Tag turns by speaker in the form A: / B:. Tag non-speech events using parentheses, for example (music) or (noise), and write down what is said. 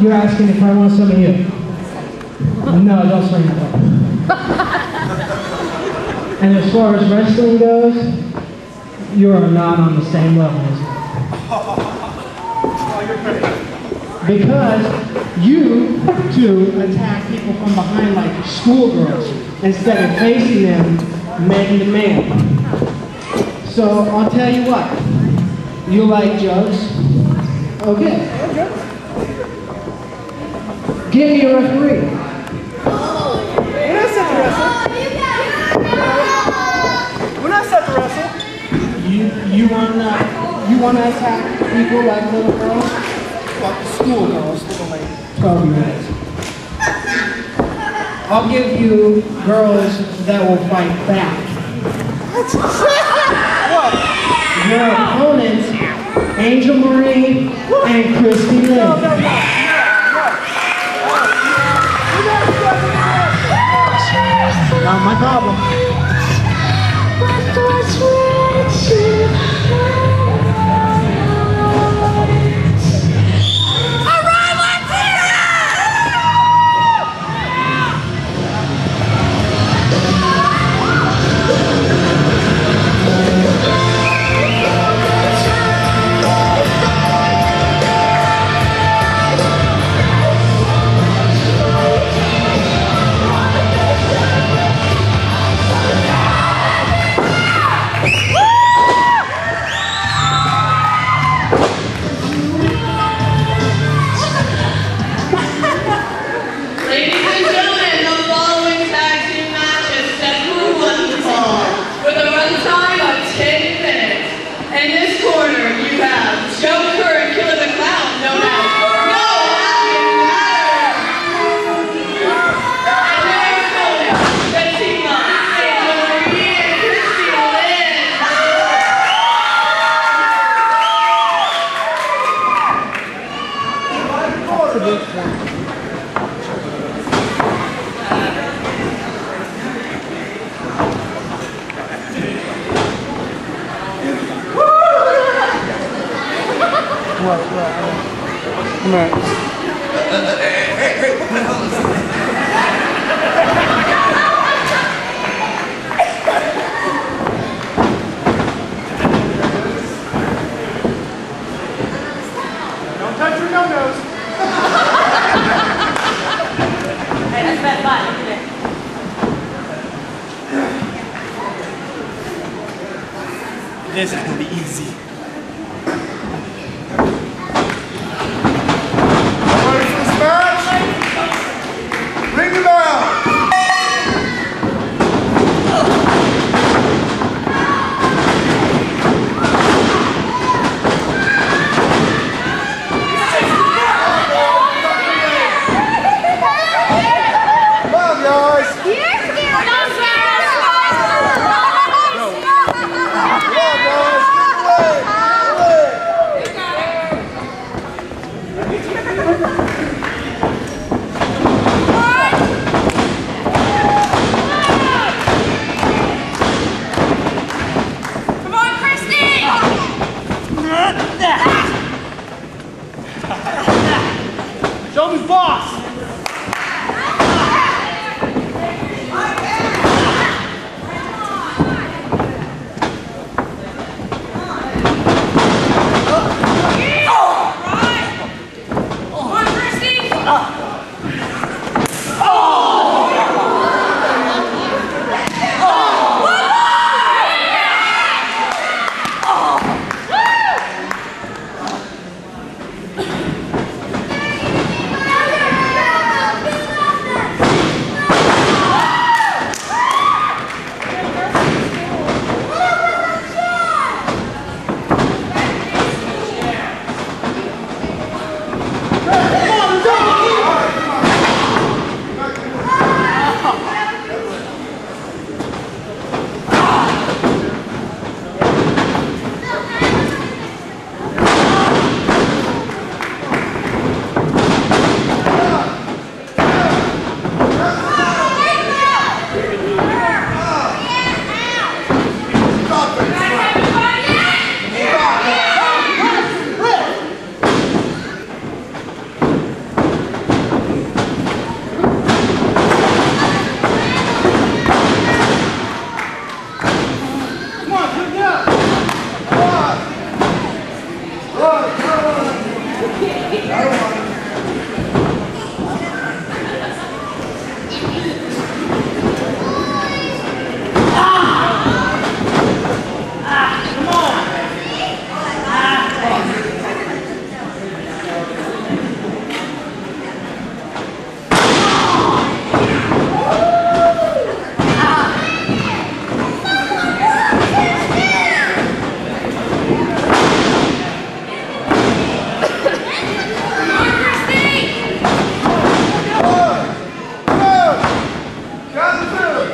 A: You're asking if I want some of you? No, don't swing (laughs) that. And as far as wrestling goes, you are not on the same level as me. Because you two attack people from behind like schoolgirls instead of facing them man to man. So I'll tell you what. You like jugs? Okay. Give me a referee.
B: We're not set to wrestle. We're not set to wrestle.
A: You you wanna you wanna attack people like little girls? Like schoolgirls for like 12 years. I'll give you girls that will fight back.
B: What?
A: Your opponents, Angel Marie and Christy Lynn.
B: To wrestle.
A: Not my problem.
B: What? (laughs) What? Come on. This is gonna be easy.